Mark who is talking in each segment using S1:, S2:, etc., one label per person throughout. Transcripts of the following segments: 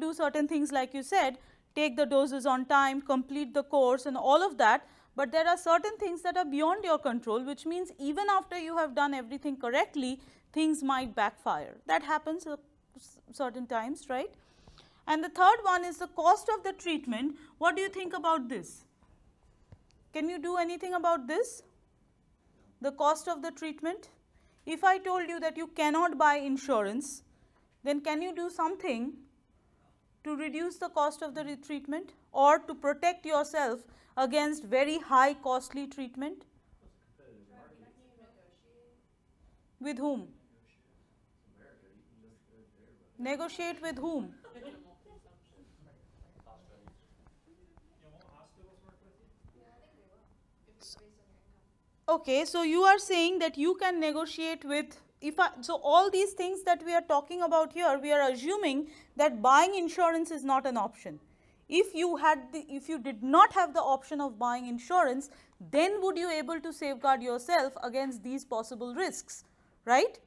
S1: do certain things like you said, take the doses on time, complete the course and all of that, but there are certain things that are beyond your control which means even after you have done everything correctly, things might backfire. That happens certain times, right. And the third one is the cost of the treatment. What do you think about this? Can you do anything about this? The cost of the treatment? If I told you that you cannot buy insurance, then can you do something to reduce the cost of the treatment or to protect yourself against very high costly treatment? With whom? Negotiate with whom? Okay, so you are saying that you can negotiate with if I, so all these things that we are talking about here, we are assuming that buying insurance is not an option. If you had the, if you did not have the option of buying insurance, then would you able to safeguard yourself against these possible risks, right?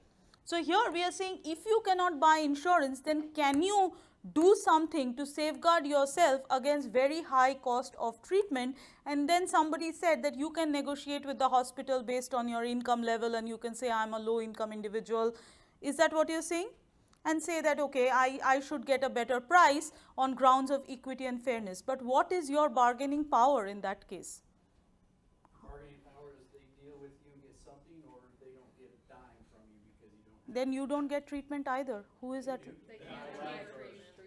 S1: So here we are saying if you cannot buy insurance, then can you do something to safeguard yourself against very high cost of treatment and then somebody said that you can negotiate with the hospital based on your income level and you can say I am a low income individual. Is that what you are saying? And say that okay, I, I should get a better price on grounds of equity and fairness. But what is your bargaining power in that case?
S2: Bargaining power is they deal with you, get something, or they don't get a dime from you because you don't.
S1: Then you don't get treatment either. Who is that?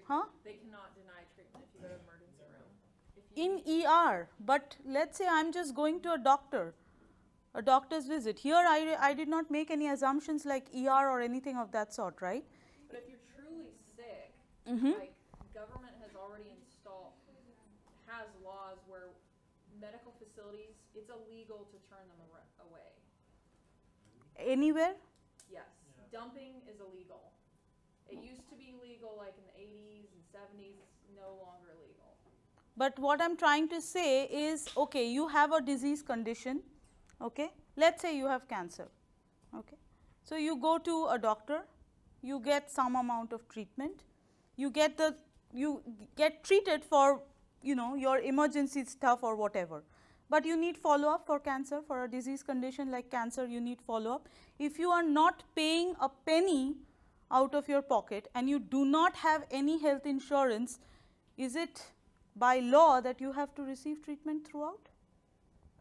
S1: Huh?
S3: They cannot deny treatment if you go to emergency room.
S1: In ER, but let us say I am just going to a doctor, a doctor's visit. Here I, I did not make any assumptions like ER or anything of that sort, right?
S3: But if you're truly sick,
S1: Mhm.
S3: like government has already installed, has laws where medical facilities, it's illegal to turn them away.
S1: Anywhere?
S3: Yes, dumping is illegal. It used to be legal like in the eighties and seventies, no longer illegal.
S1: But what I am trying to say is, okay, you have a disease condition, okay? Let us say you have cancer, okay? So, you go to a doctor, you get some amount of treatment, you get the, you get treated for, you know, your emergency stuff or whatever. But you need follow up for cancer, for a disease condition like cancer, you need follow up. If you are not paying a penny out of your pocket and you do not have any health insurance, is it by law that you have to receive treatment throughout?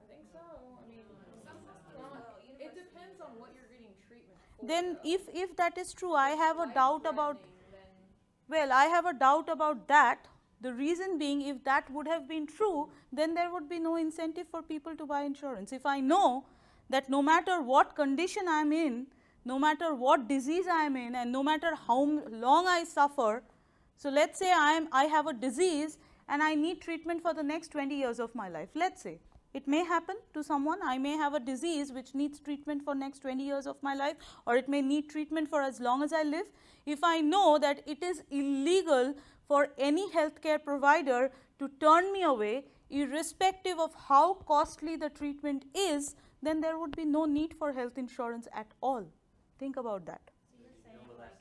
S3: I think so, I mean, it depends on what you're getting treatment for.
S1: Then if, if that is true, I have a doubt about, well, I have a doubt about that. The reason being if that would have been true, then there would be no incentive for people to buy insurance. If I know that no matter what condition I am in, no matter what disease I am in and no matter how long I suffer, so let us say I am I have a disease and I need treatment for the next 20 years of my life, let us say. It may happen to someone, I may have a disease which needs treatment for next 20 years of my life or it may need treatment for as long as I live. If I know that it is illegal for any healthcare provider to turn me away irrespective of how costly the treatment is, then there would be no need for health insurance at all. Think about that.
S4: So you're saying like,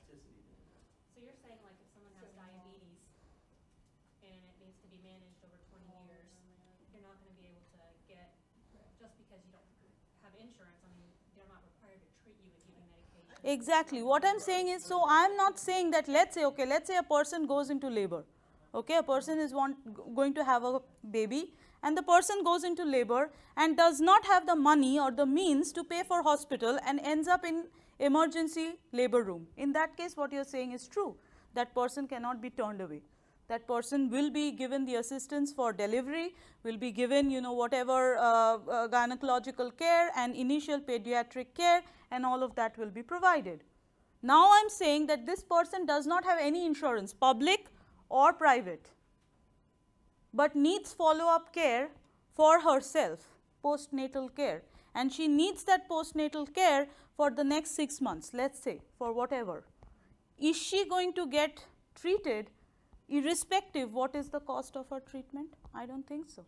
S4: so you're saying like if someone has diabetes and it needs to be managed over twenty years, you're not gonna be able to get, just because you don't have insurance, I mean, they're not required to treat you with giving medication.
S1: Exactly. What I am saying is, so I am not saying that let us say, okay, let us say a person goes into labor, okay, a person is want, going to have a baby and the person goes into labor and does not have the money or the means to pay for hospital and ends up in emergency labor room. In that case, what you are saying is true, that person cannot be turned away. That person will be given the assistance for delivery, will be given you know whatever uh, uh, gynecological care and initial pediatric care and all of that will be provided. Now, I am saying that this person does not have any insurance public or private, but needs follow up care for herself postnatal care and she needs that postnatal care for the next 6 months let us say for whatever. Is she going to get treated irrespective what is the cost of her treatment? I do not think so.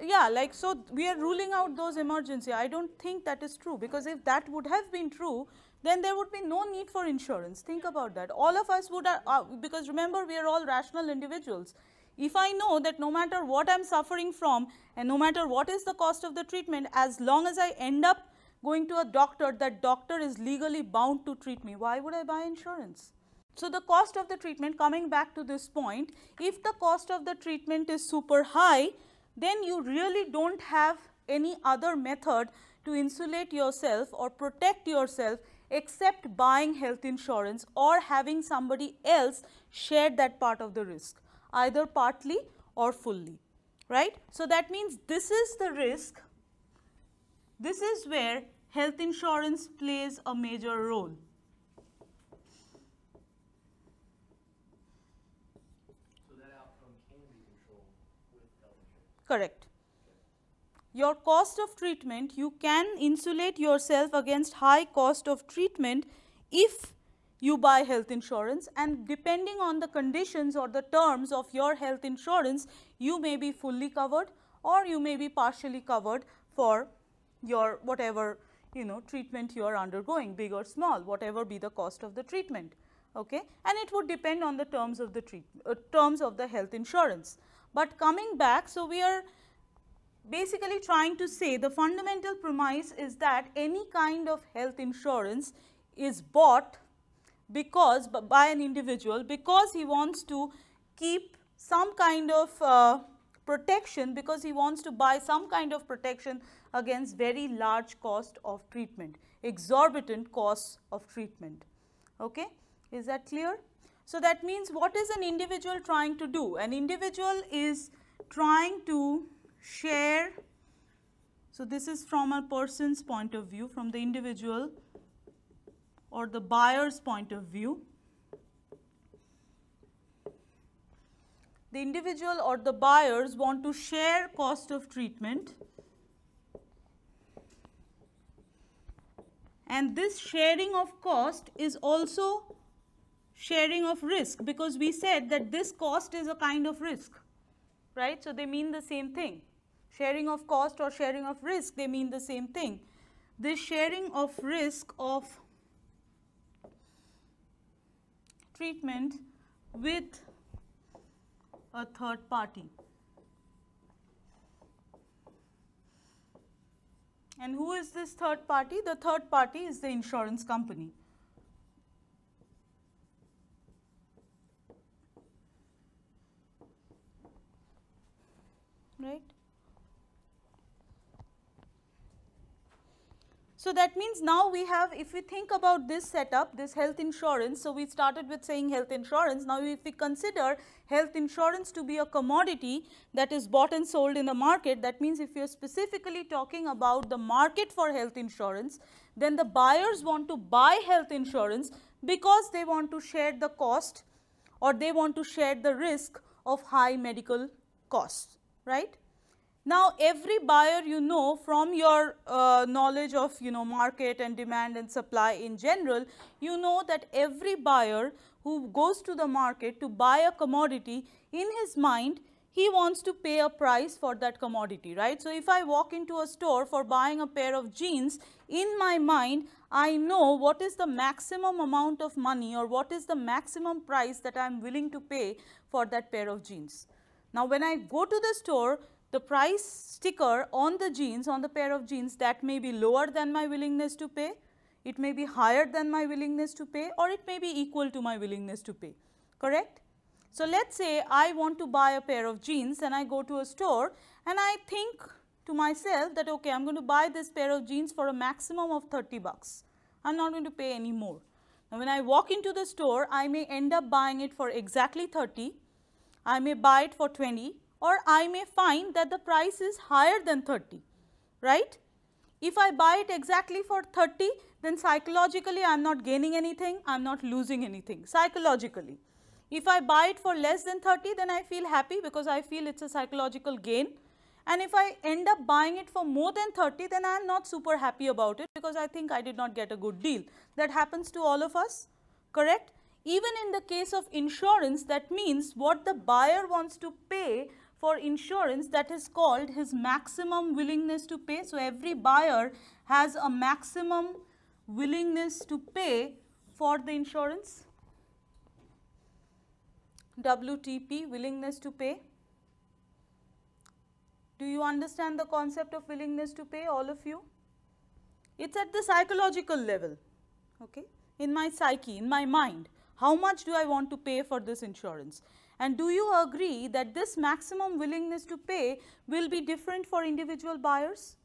S1: Yeah, like so we are ruling out those emergency. I don't think that is true because if that would have been true, then there would be no need for insurance. Think about that. All of us would, uh, uh, because remember, we are all rational individuals. If I know that no matter what I'm suffering from and no matter what is the cost of the treatment, as long as I end up going to a doctor, that doctor is legally bound to treat me, why would I buy insurance? So, the cost of the treatment coming back to this point, if the cost of the treatment is super high, then you really do not have any other method to insulate yourself or protect yourself except buying health insurance or having somebody else share that part of the risk either partly or fully right. So, that means this is the risk, this is where health insurance plays a major role.
S2: So that outcome can be controlled with health insurance.
S1: Correct. Your cost of treatment, you can insulate yourself against high cost of treatment if you buy health insurance and depending on the conditions or the terms of your health insurance, you may be fully covered or you may be partially covered for your whatever you know treatment you are undergoing big or small whatever be the cost of the treatment okay? And it would depend on the terms of the uh, terms of the health insurance. But coming back so we are basically trying to say the fundamental premise is that any kind of health insurance is bought because by an individual because he wants to keep some kind of uh, protection because he wants to buy some kind of protection against very large cost of treatment, exorbitant costs of treatment. Okay? Is that clear? So, that means what is an individual trying to do? An individual is trying to share. So, this is from a person's point of view, from the individual or the buyer's point of view. The individual or the buyers want to share cost of treatment and this sharing of cost is also sharing of risk because we said that this cost is a kind of risk right. So, they mean the same thing sharing of cost or sharing of risk they mean the same thing. This sharing of risk of treatment with a third party. And who is this third party? The third party is the insurance company. Right? So, that means now we have if we think about this setup this health insurance. So, we started with saying health insurance now if we consider health insurance to be a commodity that is bought and sold in the market that means if you are specifically talking about the market for health insurance then the buyers want to buy health insurance because they want to share the cost or they want to share the risk of high medical costs right. Now, every buyer you know from your uh, knowledge of you know market and demand and supply in general, you know that every buyer who goes to the market to buy a commodity in his mind he wants to pay a price for that commodity, right. So, if I walk into a store for buying a pair of jeans, in my mind I know what is the maximum amount of money or what is the maximum price that I am willing to pay for that pair of jeans. Now, when I go to the store, the price sticker on the jeans, on the pair of jeans that may be lower than my willingness to pay, it may be higher than my willingness to pay or it may be equal to my willingness to pay, correct? So, let us say I want to buy a pair of jeans and I go to a store and I think to myself that okay, I am going to buy this pair of jeans for a maximum of 30 bucks, I am not going to pay any more. Now, when I walk into the store, I may end up buying it for exactly 30, I may buy it for 20 or I may find that the price is higher than 30, right. If I buy it exactly for 30, then psychologically I am not gaining anything, I am not losing anything psychologically. If I buy it for less than 30, then I feel happy because I feel it is a psychological gain. And if I end up buying it for more than 30, then I am not super happy about it because I think I did not get a good deal. That happens to all of us, correct? Even in the case of insurance, that means what the buyer wants to pay for insurance that is called his maximum willingness to pay. So, every buyer has a maximum willingness to pay for the insurance? WTP, willingness to pay. Do you understand the concept of willingness to pay, all of you? It's at the psychological level, okay, in my psyche, in my mind. How much do I want to pay for this insurance? And do you agree that this maximum willingness to pay will be different for individual buyers?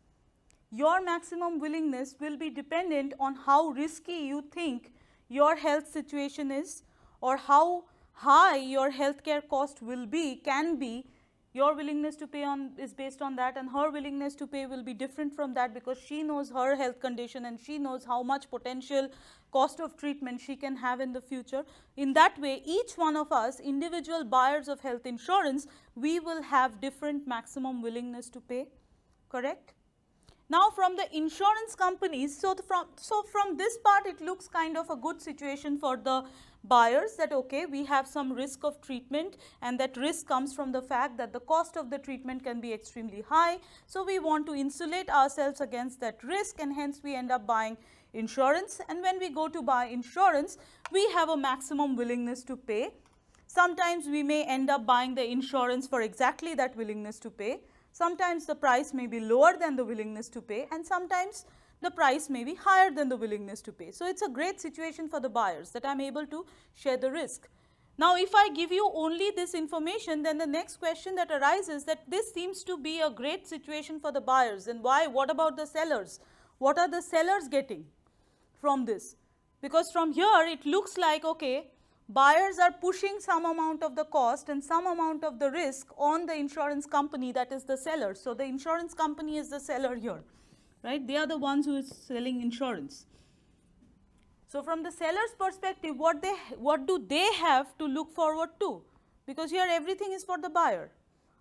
S1: Your maximum willingness will be dependent on how risky you think your health situation is or how high your healthcare cost will be, can be your willingness to pay on is based on that and her willingness to pay will be different from that because she knows her health condition and she knows how much potential cost of treatment she can have in the future. In that way, each one of us, individual buyers of health insurance, we will have different maximum willingness to pay, correct? Now, from the insurance companies, so from, so from this part it looks kind of a good situation for the buyers that okay we have some risk of treatment and that risk comes from the fact that the cost of the treatment can be extremely high. So, we want to insulate ourselves against that risk and hence we end up buying insurance and when we go to buy insurance we have a maximum willingness to pay. Sometimes we may end up buying the insurance for exactly that willingness to pay. Sometimes the price may be lower than the willingness to pay and sometimes the price may be higher than the willingness to pay. So, it is a great situation for the buyers that I am able to share the risk. Now, if I give you only this information, then the next question that arises that this seems to be a great situation for the buyers and why, what about the sellers? What are the sellers getting from this? Because from here it looks like, okay, buyers are pushing some amount of the cost and some amount of the risk on the insurance company that is the seller. So, the insurance company is the seller here right? They are the ones who is selling insurance. So, from the seller's perspective, what they what do they have to look forward to? Because here everything is for the buyer.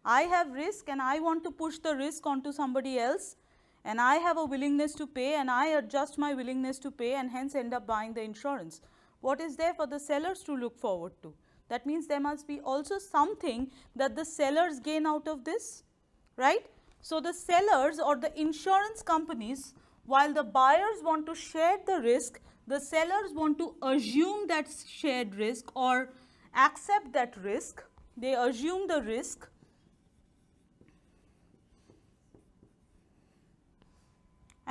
S1: I have risk and I want to push the risk onto somebody else and I have a willingness to pay and I adjust my willingness to pay and hence end up buying the insurance. What is there for the sellers to look forward to? That means there must be also something that the sellers gain out of this, right? So, the sellers or the insurance companies while the buyers want to share the risk, the sellers want to assume that shared risk or accept that risk, they assume the risk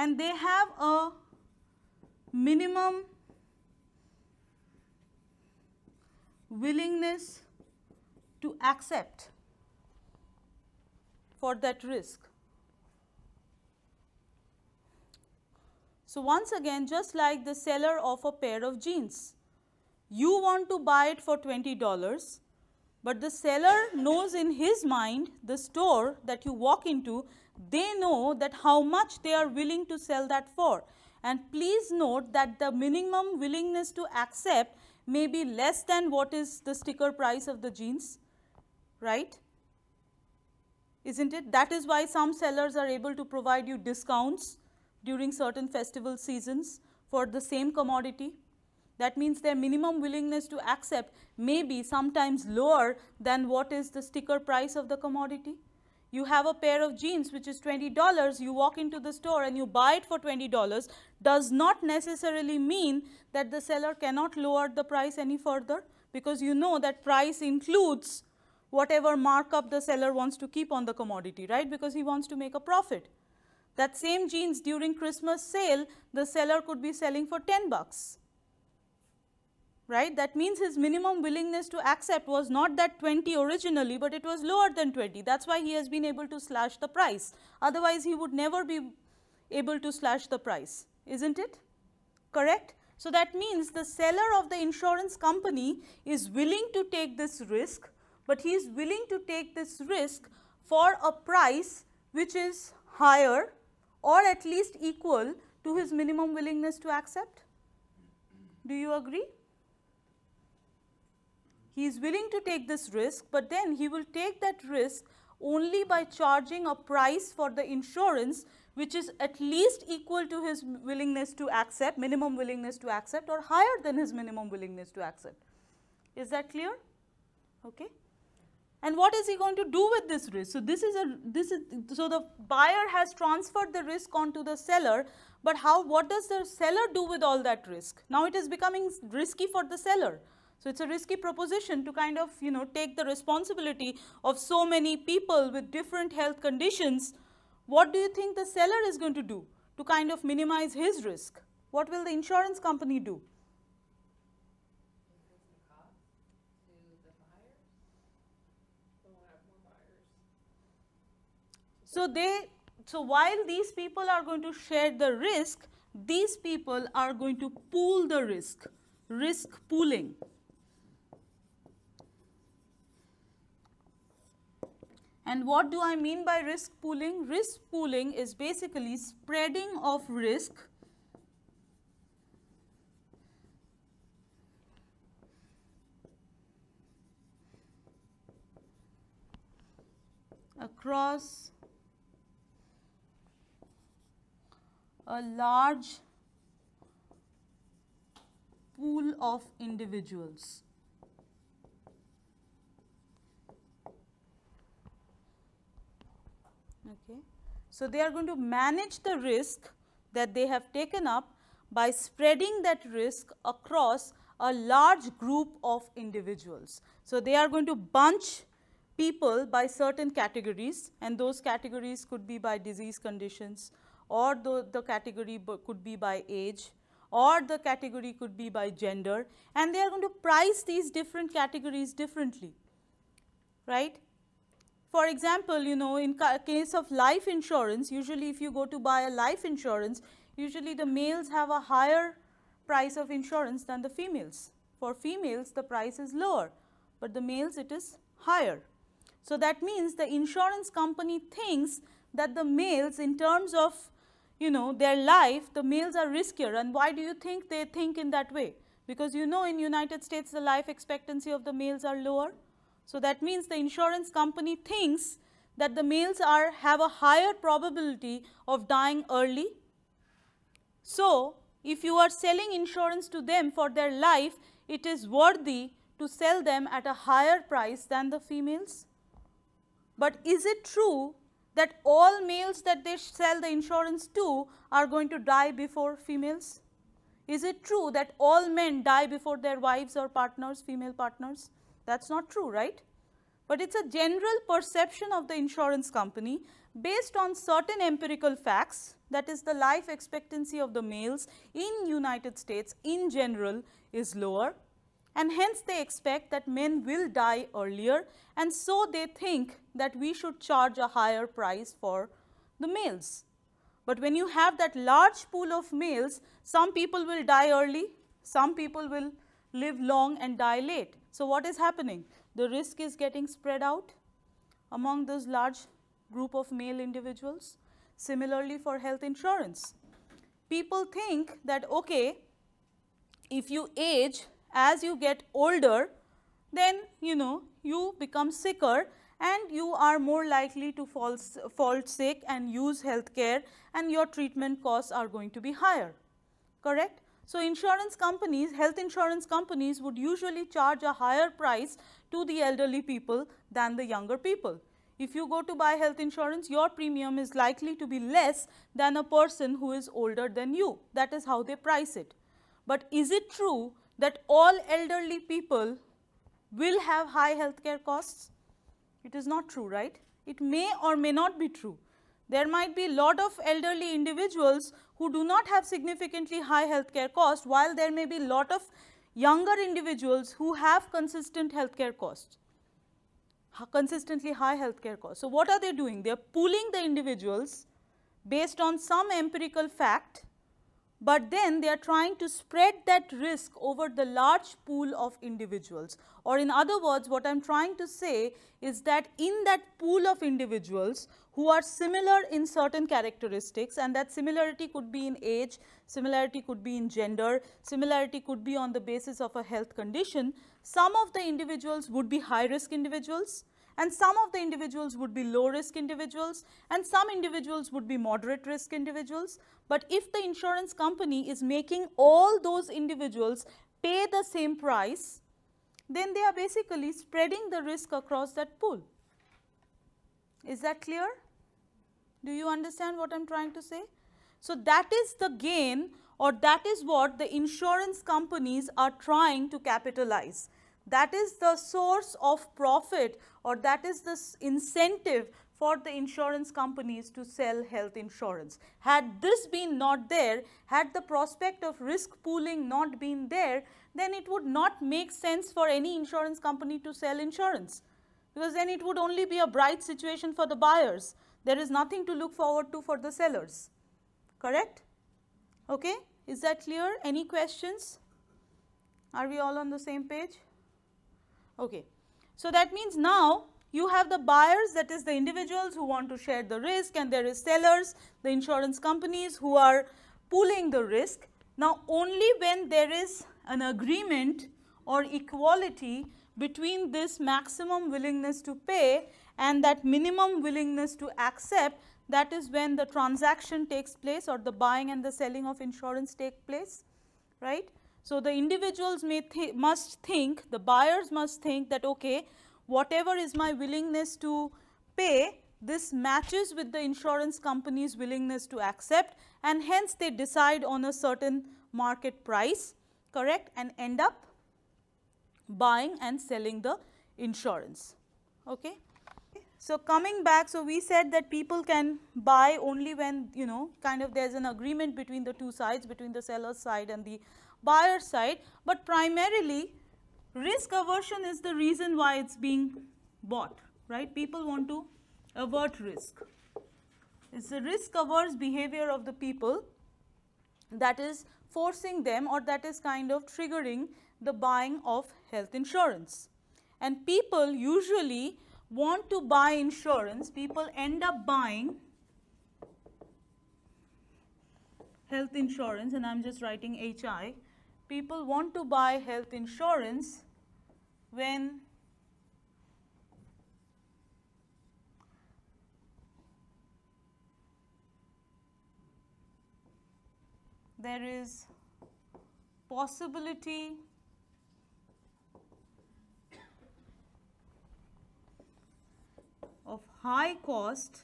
S1: and they have a minimum willingness to accept for that risk. So, once again just like the seller of a pair of jeans, you want to buy it for $20, but the seller knows in his mind the store that you walk into, they know that how much they are willing to sell that for. And please note that the minimum willingness to accept may be less than what is the sticker price of the jeans, right isn't it? That is why some sellers are able to provide you discounts during certain festival seasons for the same commodity. That means their minimum willingness to accept may be sometimes lower than what is the sticker price of the commodity. You have a pair of jeans which is $20, you walk into the store and you buy it for $20 does not necessarily mean that the seller cannot lower the price any further because you know that price includes whatever markup the seller wants to keep on the commodity, right, because he wants to make a profit. That same jeans during Christmas sale, the seller could be selling for 10 bucks, right. That means his minimum willingness to accept was not that 20 originally, but it was lower than 20. That is why he has been able to slash the price. Otherwise, he would never be able to slash the price, isn't it? Correct? So, that means the seller of the insurance company is willing to take this risk but he is willing to take this risk for a price which is higher or at least equal to his minimum willingness to accept. Do you agree? He is willing to take this risk, but then he will take that risk only by charging a price for the insurance which is at least equal to his willingness to accept, minimum willingness to accept or higher than his minimum willingness to accept. Is that clear? Okay. And what is he going to do with this risk? So this is a this is so the buyer has transferred the risk onto the seller, but how what does the seller do with all that risk? Now it is becoming risky for the seller. So it's a risky proposition to kind of you know take the responsibility of so many people with different health conditions. What do you think the seller is going to do to kind of minimize his risk? What will the insurance company do? So they, so while these people are going to share the risk, these people are going to pool the risk, risk pooling. And what do I mean by risk pooling? Risk pooling is basically spreading of risk across a large pool of individuals. Okay. So, they are going to manage the risk that they have taken up by spreading that risk across a large group of individuals. So, they are going to bunch people by certain categories and those categories could be by disease conditions or the, the category could be by age or the category could be by gender and they are going to price these different categories differently, right. For example, you know in case of life insurance, usually if you go to buy a life insurance, usually the males have a higher price of insurance than the females. For females, the price is lower, but the males it is higher. So, that means the insurance company thinks that the males in terms of you know their life, the males are riskier and why do you think they think in that way? Because you know in United States the life expectancy of the males are lower. So, that means the insurance company thinks that the males are have a higher probability of dying early. So, if you are selling insurance to them for their life, it is worthy to sell them at a higher price than the females. But is it true that all males that they sell the insurance to are going to die before females? Is it true that all men die before their wives or partners, female partners? That is not true, right? But it is a general perception of the insurance company based on certain empirical facts that is the life expectancy of the males in United States in general is lower and hence they expect that men will die earlier and so they think that we should charge a higher price for the males. But when you have that large pool of males, some people will die early, some people will live long and die late. So, what is happening? The risk is getting spread out among this large group of male individuals. Similarly, for health insurance, people think that okay, if you age as you get older, then you know you become sicker and you are more likely to fall, fall sick and use health care and your treatment costs are going to be higher, correct. So, insurance companies, health insurance companies would usually charge a higher price to the elderly people than the younger people. If you go to buy health insurance, your premium is likely to be less than a person who is older than you. That is how they price it. But is it true that all elderly people will have high healthcare costs? It is not true, right? It may or may not be true. There might be a lot of elderly individuals who do not have significantly high healthcare costs, while there may be a lot of younger individuals who have consistent healthcare costs, consistently high healthcare costs. So, what are they doing? They are pooling the individuals based on some empirical fact but then they are trying to spread that risk over the large pool of individuals or in other words what I am trying to say is that in that pool of individuals who are similar in certain characteristics and that similarity could be in age, similarity could be in gender, similarity could be on the basis of a health condition, some of the individuals would be high risk individuals and some of the individuals would be low risk individuals and some individuals would be moderate risk individuals. But if the insurance company is making all those individuals pay the same price, then they are basically spreading the risk across that pool. Is that clear? Do you understand what I am trying to say? So, that is the gain or that is what the insurance companies are trying to capitalize. That is the source of profit or that is the incentive for the insurance companies to sell health insurance. Had this been not there, had the prospect of risk pooling not been there, then it would not make sense for any insurance company to sell insurance because then it would only be a bright situation for the buyers. There is nothing to look forward to for the sellers, correct? Okay, is that clear? Any questions? Are we all on the same page? Okay. So, that means now you have the buyers that is the individuals who want to share the risk and there is sellers, the insurance companies who are pooling the risk. Now, only when there is an agreement or equality between this maximum willingness to pay and that minimum willingness to accept that is when the transaction takes place or the buying and the selling of insurance take place right. So, the individuals may th must think the buyers must think that okay whatever is my willingness to pay this matches with the insurance company's willingness to accept and hence they decide on a certain market price correct and end up buying and selling the insurance. Okay. So, coming back, so we said that people can buy only when you know kind of there is an agreement between the two sides between the seller's side and the buyer side, but primarily risk aversion is the reason why it is being bought right. People want to avert risk. It is the risk averse behavior of the people that is forcing them or that is kind of triggering the buying of health insurance. And people usually want to buy insurance, people end up buying health insurance and I am just writing HI. People want to buy health insurance when there is possibility of high cost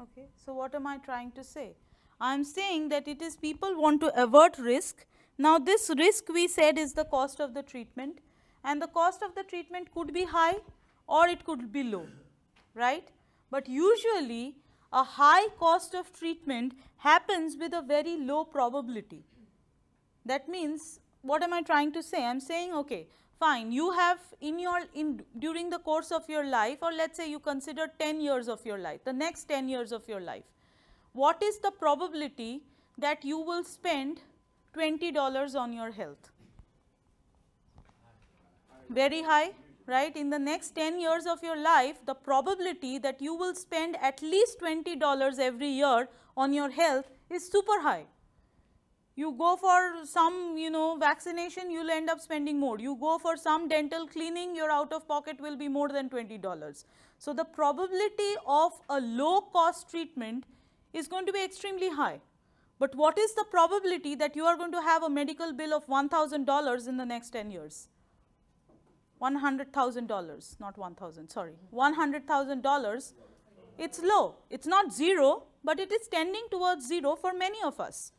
S1: Okay. So, what am I trying to say? I am saying that it is people want to avert risk. Now, this risk we said is the cost of the treatment and the cost of the treatment could be high or it could be low, right. But usually a high cost of treatment happens with a very low probability. That means, what am I trying to say? I am saying, okay, fine, you have in your, in during the course of your life or let us say you consider 10 years of your life, the next 10 years of your life, what is the probability that you will spend $20 on your health? Very high, right? In the next 10 years of your life, the probability that you will spend at least $20 every year on your health is super high. You go for some, you know, vaccination, you will end up spending more. You go for some dental cleaning, your out of pocket will be more than $20. So, the probability of a low cost treatment is going to be extremely high. But what is the probability that you are going to have a medical bill of $1000 in the next 10 years? $100,000, not 1000, sorry, $100,000, it's low. It's not 0, but it is tending towards 0 for many of us,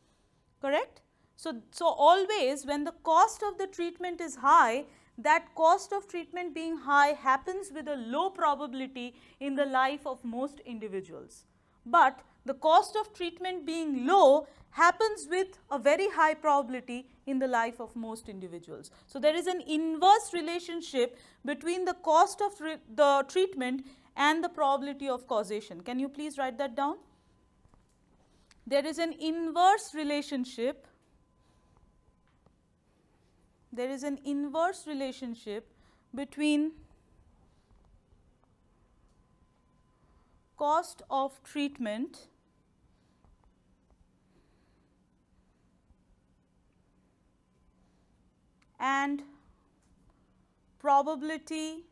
S1: correct? So, so always when the cost of the treatment is high, that cost of treatment being high happens with a low probability in the life of most individuals. But the cost of treatment being low happens with a very high probability in the life of most individuals. So, there is an inverse relationship between the cost of the treatment and the probability of causation. Can you please write that down? There is an inverse relationship there is an inverse relationship between cost of treatment and probability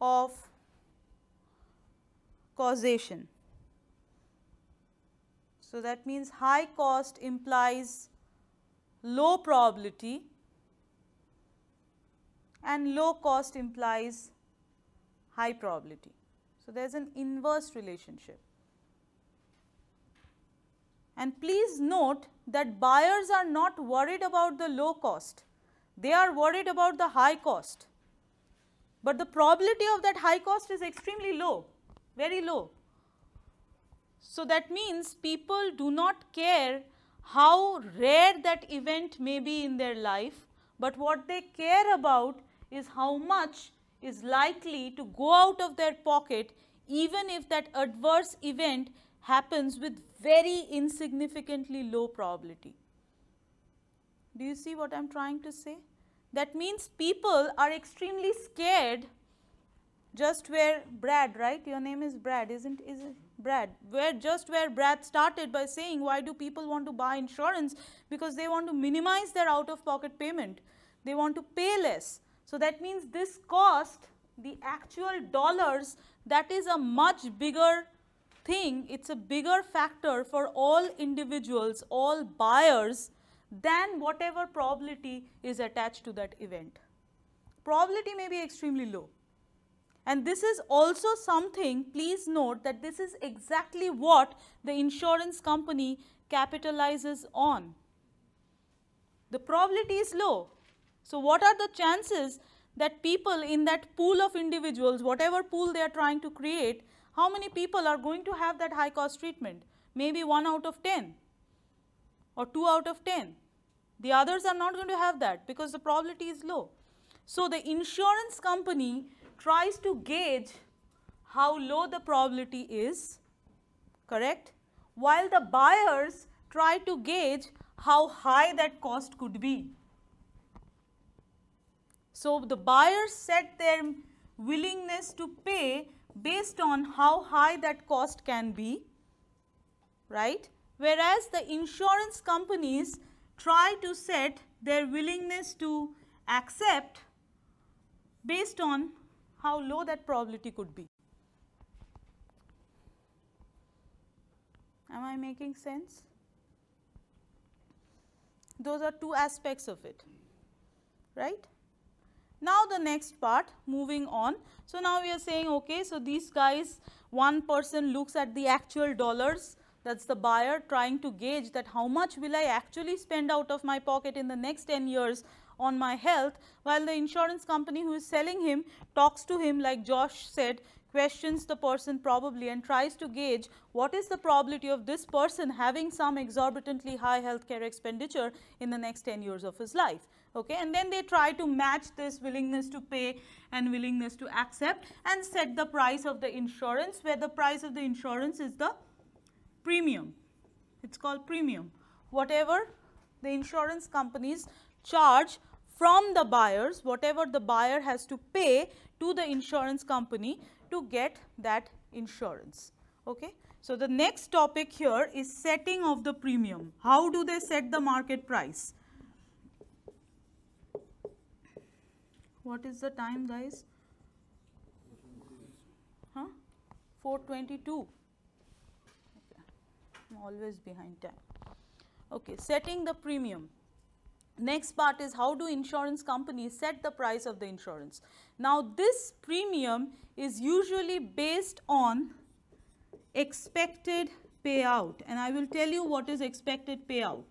S1: of causation. So, that means high cost implies low probability and low cost implies high probability. So, there is an inverse relationship. And please note that buyers are not worried about the low cost, they are worried about the high cost. But the probability of that high cost is extremely low, very low. So, that means people do not care how rare that event may be in their life, but what they care about is how much is likely to go out of their pocket even if that adverse event happens with very insignificantly low probability. Do you see what I am trying to say? That means people are extremely scared just where Brad, right? Your name is Brad, isn't is it Brad? Where just where Brad started by saying why do people want to buy insurance? Because they want to minimize their out of pocket payment. They want to pay less. So that means this cost, the actual dollars, that is a much bigger thing, it's a bigger factor for all individuals, all buyers than whatever probability is attached to that event. Probability may be extremely low. And this is also something, please note that this is exactly what the insurance company capitalizes on. The probability is low. So, what are the chances that people in that pool of individuals, whatever pool they are trying to create, how many people are going to have that high cost treatment? Maybe 1 out of 10 or 2 out of 10. The others are not going to have that because the probability is low. So, the insurance company tries to gauge how low the probability is, correct? While the buyers try to gauge how high that cost could be. So, the buyers set their willingness to pay based on how high that cost can be, right? Whereas, the insurance companies try to set their willingness to accept based on how low that probability could be. Am I making sense? Those are two aspects of it, right? Now, the next part moving on. So, now we are saying okay, so these guys one person looks at the actual dollars that is the buyer trying to gauge that how much will I actually spend out of my pocket in the next 10 years on my health, while the insurance company who is selling him talks to him like Josh said questions the person probably and tries to gauge what is the probability of this person having some exorbitantly high healthcare expenditure in the next 10 years of his life. Okay. And then they try to match this willingness to pay and willingness to accept and set the price of the insurance where the price of the insurance is the premium. It is called premium. Whatever the insurance companies charge from the buyers, whatever the buyer has to pay to the insurance company to get that insurance. Okay. So, the next topic here is setting of the premium. How do they set the market price? What is the time guys? Huh? 422. Okay. I'm always behind time. Okay, setting the premium. Next part is how do insurance companies set the price of the insurance. Now, this premium is usually based on expected payout and I will tell you what is expected payout.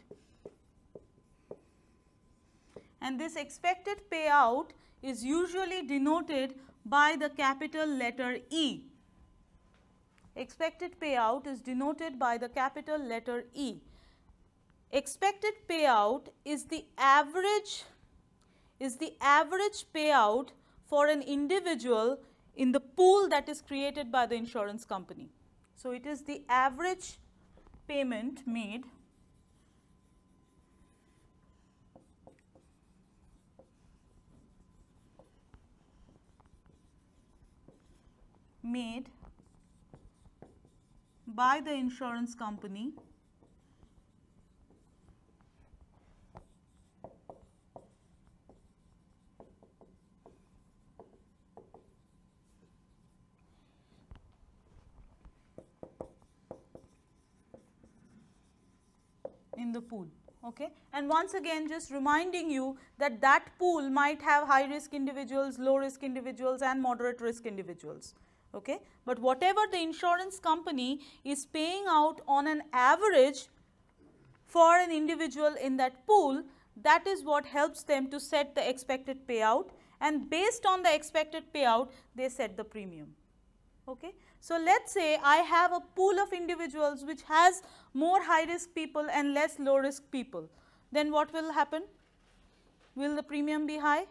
S1: And this expected payout is usually denoted by the capital letter E. Expected payout is denoted by the capital letter E. Expected payout is the average is the average payout for an individual in the pool that is created by the insurance company. So, it is the average payment made made by the insurance company in the pool. Okay? And once again just reminding you that that pool might have high risk individuals, low risk individuals and moderate risk individuals. Okay? But whatever the insurance company is paying out on an average for an individual in that pool, that is what helps them to set the expected payout and based on the expected payout, they set the premium. Okay? So, let us say I have a pool of individuals which has more high risk people and less low risk people, then what will happen? Will the premium be high?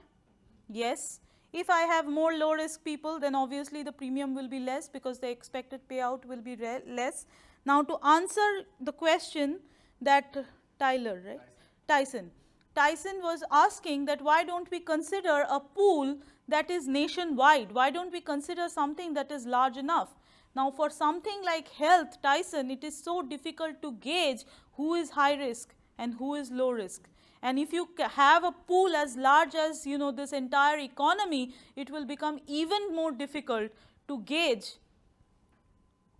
S1: Yes. If I have more low risk people, then obviously the premium will be less because the expected payout will be less. Now, to answer the question that Tyler, right? Tyson. Tyson was asking that why don't we consider a pool that is nationwide? Why don't we consider something that is large enough? Now, for something like health, Tyson, it is so difficult to gauge who is high risk and who is low risk. And if you have a pool as large as you know this entire economy, it will become even more difficult to gauge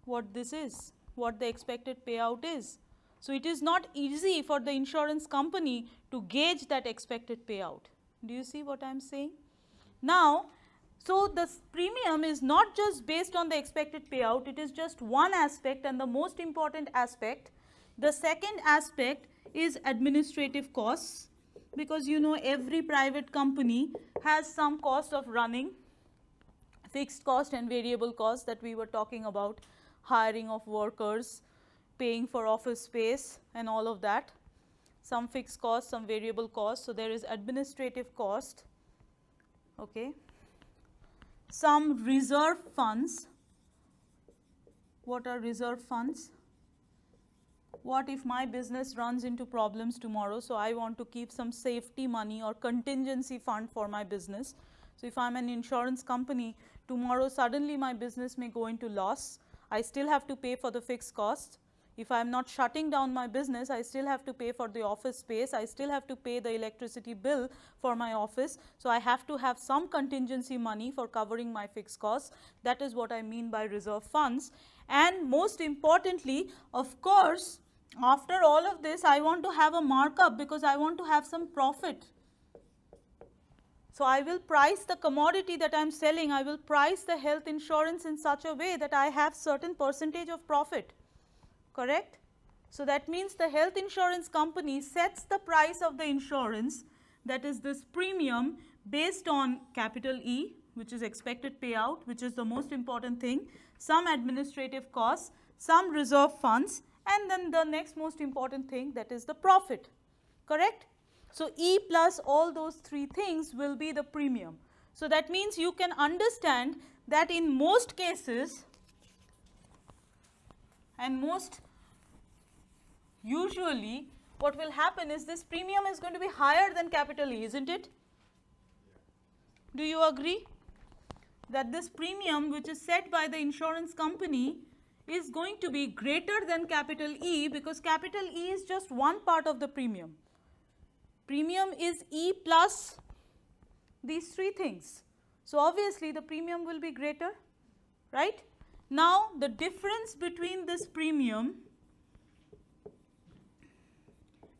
S1: what this is, what the expected payout is. So, it is not easy for the insurance company to gauge that expected payout. Do you see what I am saying? Now, so the premium is not just based on the expected payout, it is just one aspect and the most important aspect. The second aspect is administrative costs because you know every private company has some cost of running, fixed cost and variable cost that we were talking about, hiring of workers, paying for office space and all of that, some fixed cost, some variable cost. So, there is administrative cost, okay. Some reserve funds. What are reserve funds? what if my business runs into problems tomorrow, so I want to keep some safety money or contingency fund for my business. So, if I am an insurance company, tomorrow suddenly my business may go into loss, I still have to pay for the fixed cost. If I am not shutting down my business, I still have to pay for the office space, I still have to pay the electricity bill for my office. So, I have to have some contingency money for covering my fixed costs. That is what I mean by reserve funds. And most importantly, of course, after all of this I want to have a markup because I want to have some profit. So, I will price the commodity that I am selling, I will price the health insurance in such a way that I have certain percentage of profit, correct. So, that means the health insurance company sets the price of the insurance that is this premium based on capital E which is expected payout which is the most important thing, some administrative costs, some reserve funds and then the next most important thing that is the profit, correct. So, E plus all those three things will be the premium. So, that means you can understand that in most cases and most usually what will happen is this premium is going to be higher than capital E, isn't it? Do you agree that this premium which is set by the insurance company is going to be greater than capital E because capital E is just one part of the premium. Premium is E plus these three things. So, obviously, the premium will be greater, right. Now, the difference between this premium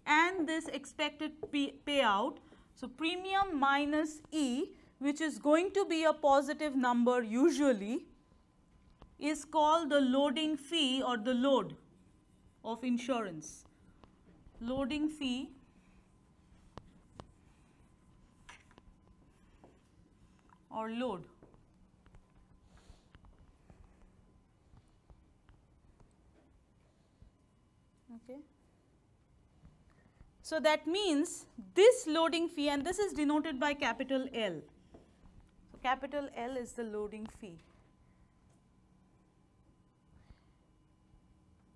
S1: and this expected pay payout. So, premium minus E which is going to be a positive number usually is called the loading fee or the load of insurance. Loading fee or load. Okay. So, that means this loading fee and this is denoted by capital L. So, capital L is the loading fee.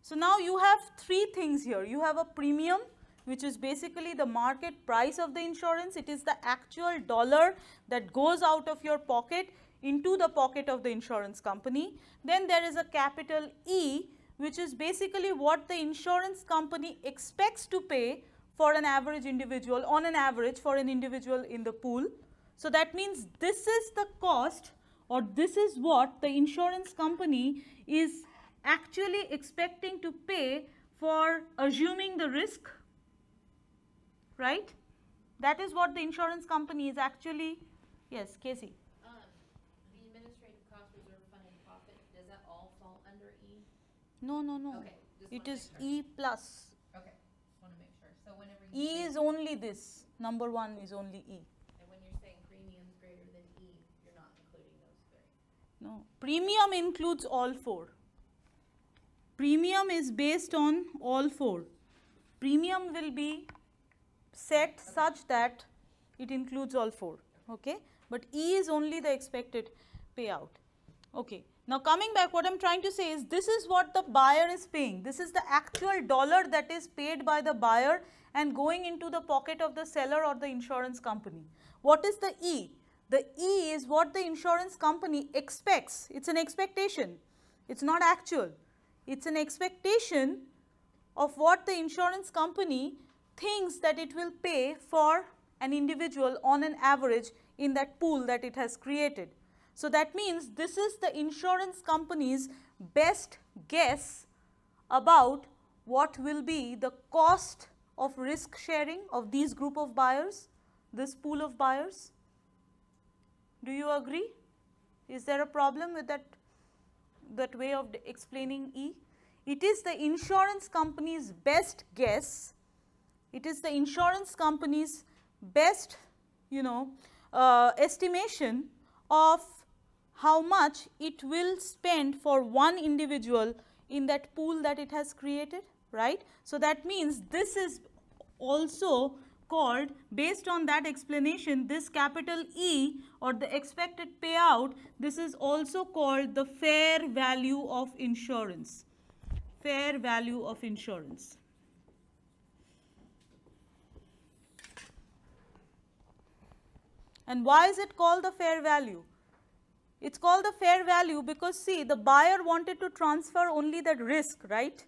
S1: So, now you have three things here. You have a premium which is basically the market price of the insurance. It is the actual dollar that goes out of your pocket into the pocket of the insurance company. Then there is a capital E which is basically what the insurance company expects to pay for an average individual on an average for an individual in the pool. So, that means this is the cost or this is what the insurance company is actually expecting to pay for assuming the risk right? That is what the insurance company is actually, yes, Casey.
S5: Um, the administrative cost reserve fund and profit, does that all fall under E?
S1: No, no, no.
S5: Okay,
S1: It is. E plus.
S5: Okay, just wanna make sure, so whenever you
S1: E is only this. Number one is only E.
S5: and when you're saying premiums greater than E, you're not including those three.
S1: No. Premium includes all four. Premium is based on all four. Premium will be set such that it includes all four. Okay? But E is only the expected payout. Okay. Now coming back, what I'm trying to say is this is what the buyer is paying. This is the actual dollar that is paid by the buyer and going into the pocket of the seller or the insurance company. What is the E? The E is what the insurance company expects. It's an expectation. It's not actual. It's an expectation of what the insurance company thinks that it will pay for an individual on an average in that pool that it has created. So that means this is the insurance company's best guess about what will be the cost of risk sharing of these group of buyers, this pool of buyers. Do you agree? Is there a problem with that, that way of explaining E? It is the insurance company's best guess. It is the insurance company's best, you know, uh, estimation of how much it will spend for one individual in that pool that it has created, right? So that means this is also called, based on that explanation, this capital E or the expected payout, this is also called the fair value of insurance. Fair value of insurance. And why is it called the fair value? It's called the fair value because see the buyer wanted to transfer only that risk, right?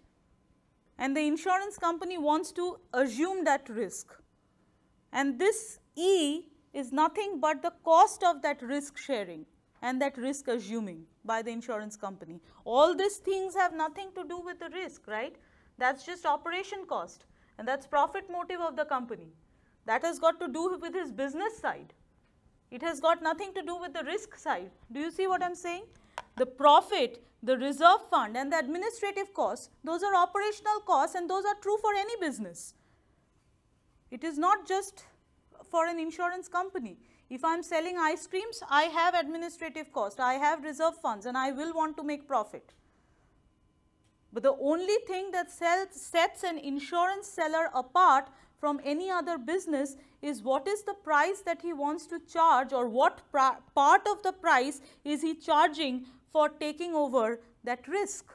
S1: And the insurance company wants to assume that risk. And this E is nothing but the cost of that risk sharing and that risk assuming by the insurance company. All these things have nothing to do with the risk, right? That's just operation cost and that's profit motive of the company. That has got to do with his business side. It has got nothing to do with the risk side. Do you see what I'm saying? The profit, the reserve fund and the administrative costs, those are operational costs and those are true for any business. It is not just for an insurance company. If I am selling ice creams, I have administrative cost, I have reserve funds and I will want to make profit. But the only thing that sells, sets an insurance seller apart from any other business is what is the price that he wants to charge or what part of the price is he charging for taking over that risk.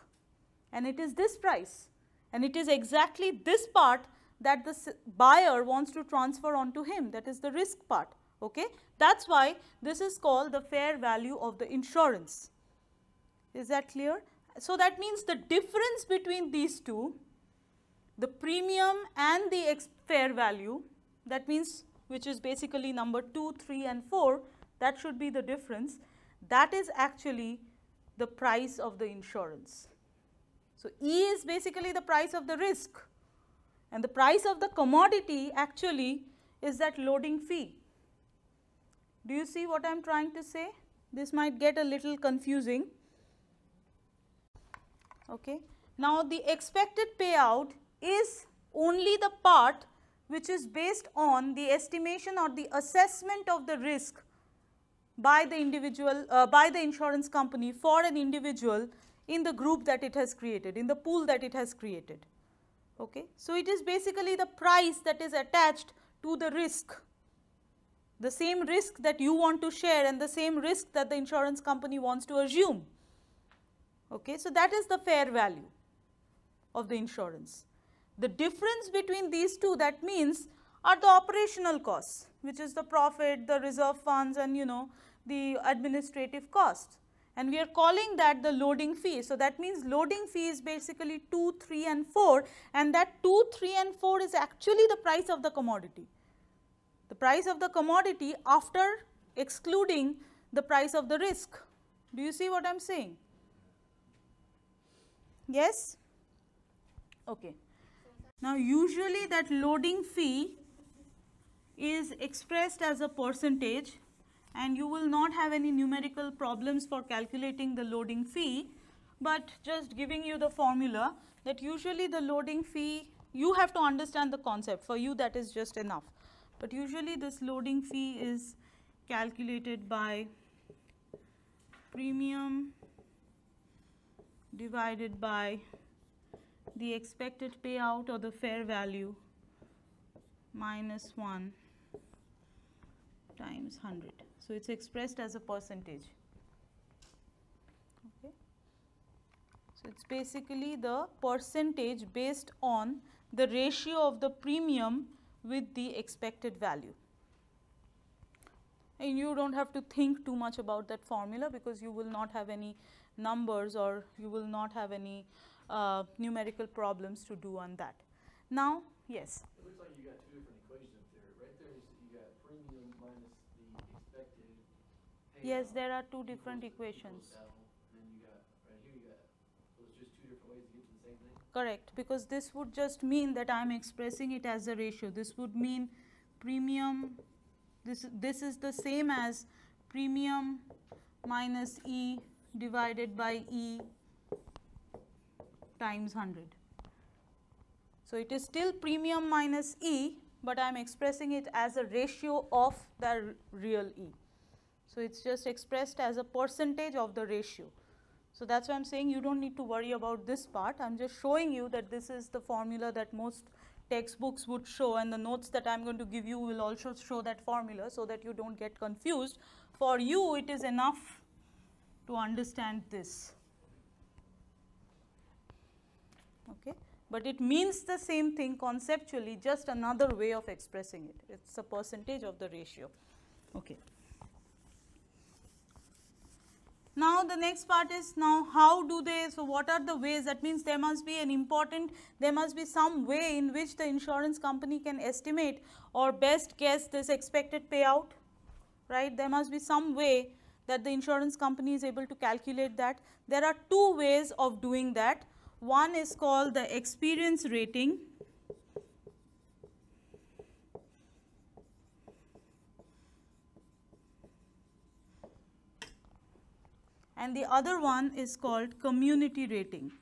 S1: And it is this price. And it is exactly this part that the buyer wants to transfer onto him, that is the risk part. Okay? That's why this is called the fair value of the insurance. Is that clear? So that means the difference between these two, the premium and the fair value, that means which is basically number 2, 3 and 4, that should be the difference. That is actually the price of the insurance. So E is basically the price of the risk and the price of the commodity actually is that loading fee. Do you see what I am trying to say? This might get a little confusing. Okay. Now, the expected payout is only the part which is based on the estimation or the assessment of the risk by the individual, uh, by the insurance company for an individual in the group that it has created, in the pool that it has created. Okay. So, it is basically the price that is attached to the risk, the same risk that you want to share and the same risk that the insurance company wants to assume. Okay. So, that is the fair value of the insurance. The difference between these two that means are the operational costs which is the profit, the reserve funds and you know the administrative costs and we are calling that the loading fee. So, that means loading fee is basically 2, 3 and 4 and that 2, 3 and 4 is actually the price of the commodity. The price of the commodity after excluding the price of the risk. Do you see what I am saying? Yes? Okay. Now, usually that loading fee is expressed as a percentage and you will not have any numerical problems for calculating the loading fee, but just giving you the formula that usually the loading fee, you have to understand the concept, for you that is just enough. But usually this loading fee is calculated by premium divided by the expected payout or the fair value minus 1 times 100. So, it is expressed as a percentage. So, it is basically the percentage based on the ratio of the premium with the expected value. And you do not have to think too much about that formula because you will not have any numbers or you will not have any uh, numerical problems to do on that. Now, yes.
S2: It looks like you got two different equations up there. Right there is you got premium minus the expected
S1: Yes, there are two different equations.
S2: L, And then you got, right here you got, those just two different ways to get to the same thing?
S1: Correct, because this would just mean that I am expressing it as a ratio. This would mean premium, this, this is the same as premium minus E divided by E times 100. So, it is still premium minus E, but I am expressing it as a ratio of the real E. So, it is just expressed as a percentage of the ratio. So, that is why I am saying you do not need to worry about this part. I am just showing you that this is the formula that most textbooks would show and the notes that I am going to give you will also show that formula so that you do not get confused. For you it is enough to understand this. Okay. But it means the same thing conceptually just another way of expressing it. It is a percentage of the ratio. Okay. Now the next part is now how do they, so what are the ways that means there must be an important, there must be some way in which the insurance company can estimate or best guess this expected payout, right. There must be some way that the insurance company is able to calculate that. There are two ways of doing that. One is called the experience rating and the other one is called community rating.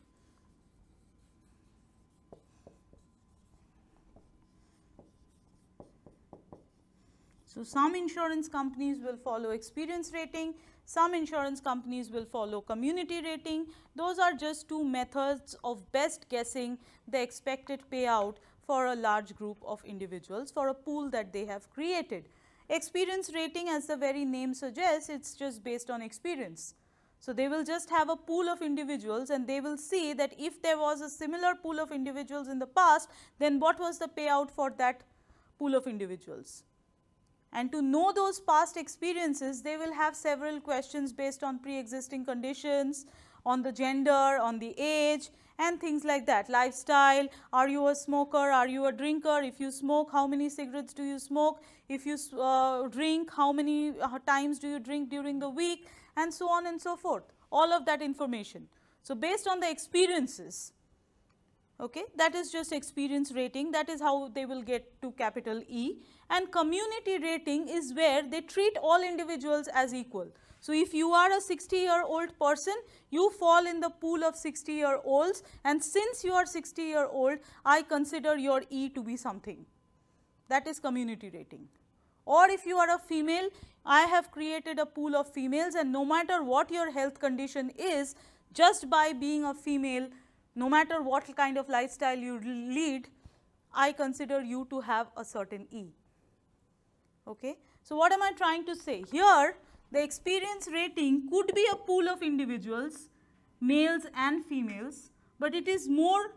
S1: So, some insurance companies will follow experience rating, some insurance companies will follow community rating. Those are just two methods of best guessing the expected payout for a large group of individuals for a pool that they have created. Experience rating as the very name suggests, it is just based on experience. So, they will just have a pool of individuals and they will see that if there was a similar pool of individuals in the past, then what was the payout for that pool of individuals. And to know those past experiences, they will have several questions based on pre-existing conditions, on the gender, on the age and things like that. Lifestyle, are you a smoker, are you a drinker, if you smoke, how many cigarettes do you smoke, if you uh, drink, how many uh, times do you drink during the week? And so on and so forth, all of that information. So, based on the experiences, okay, that is just experience rating, that is how they will get to capital E and community rating is where they treat all individuals as equal. So, if you are a 60 year old person, you fall in the pool of 60 year olds and since you are 60 year old, I consider your E to be something. That is community rating. Or if you are a female, I have created a pool of females and no matter what your health condition is, just by being a female, no matter what kind of lifestyle you lead, I consider you to have a certain E. Okay. So, what am I trying to say? Here the experience rating could be a pool of individuals, males and females, but it is more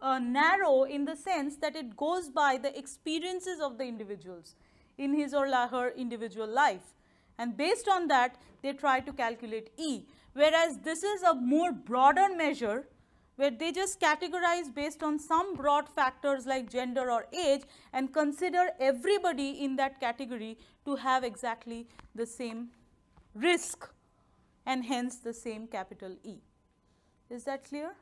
S1: uh, narrow in the sense that it goes by the experiences of the individuals in his or her individual life. And based on that, they try to calculate E, whereas this is a more broader measure where they just categorize based on some broad factors like gender or age and consider everybody in that category to have exactly the same risk and hence the same capital E. Is that clear?